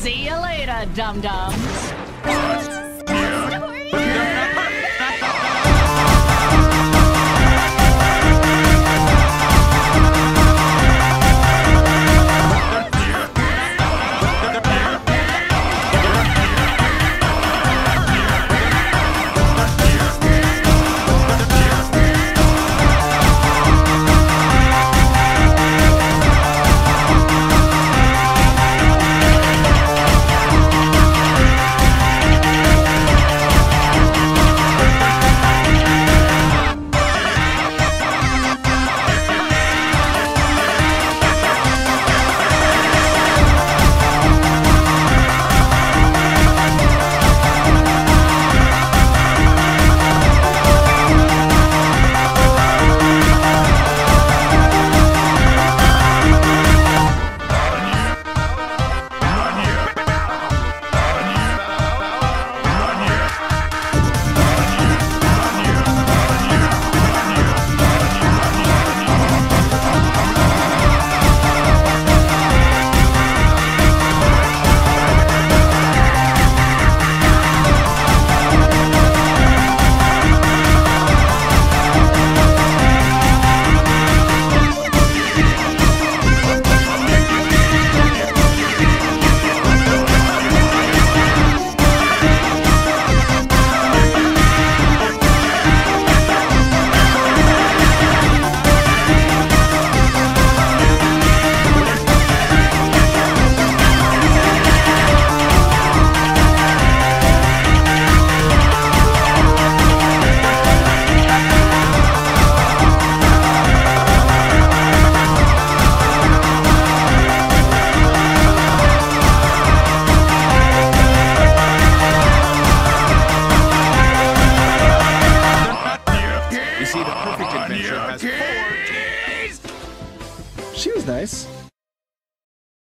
See you later, dum-dums. She was nice.